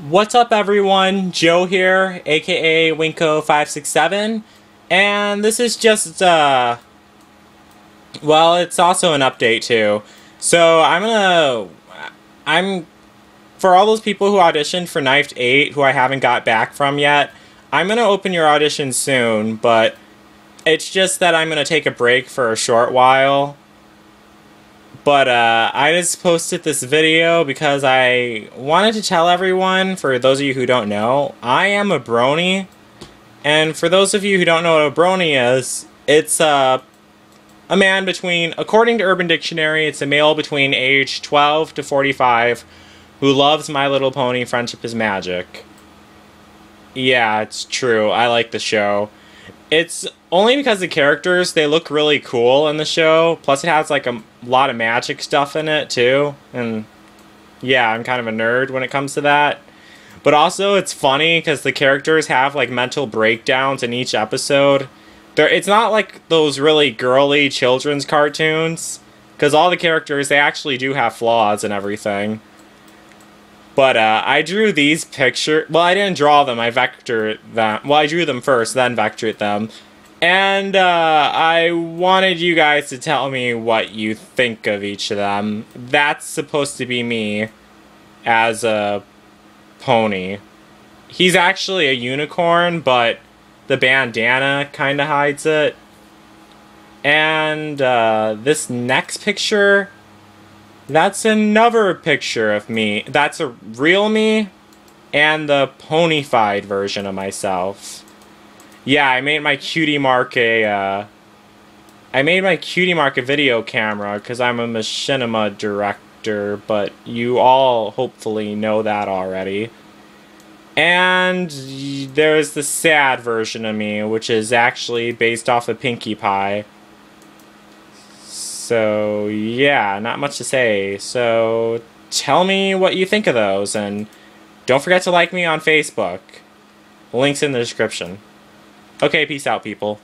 What's up everyone, Joe here, aka Winko567, and this is just, uh, well, it's also an update too. So I'm gonna, I'm, for all those people who auditioned for Knifed 8 who I haven't got back from yet, I'm gonna open your audition soon, but it's just that I'm gonna take a break for a short while but uh, I just posted this video because I wanted to tell everyone, for those of you who don't know, I am a brony. And for those of you who don't know what a brony is, it's uh, a man between, according to Urban Dictionary, it's a male between age 12 to 45 who loves My Little Pony Friendship is Magic. Yeah, it's true. I like the show. It's only because the characters they look really cool in the show. Plus, it has like a lot of magic stuff in it too, and yeah, I'm kind of a nerd when it comes to that. But also, it's funny because the characters have like mental breakdowns in each episode. They're, it's not like those really girly children's cartoons, because all the characters they actually do have flaws and everything. But uh, I drew these pictures. Well, I didn't draw them. I vectored them. Well, I drew them first, then vectored them. And uh, I wanted you guys to tell me what you think of each of them. That's supposed to be me as a pony. He's actually a unicorn, but the bandana kind of hides it. And uh, this next picture that's another picture of me. That's a real me and the ponyfied version of myself. Yeah, I made my cutie mark a, uh, I made my cutie mark a video camera because I'm a machinima director, but you all hopefully know that already. And there's the sad version of me, which is actually based off of Pinkie Pie. So, yeah, not much to say. So, tell me what you think of those, and don't forget to like me on Facebook. Links in the description. Okay, peace out, people.